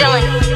Dylan.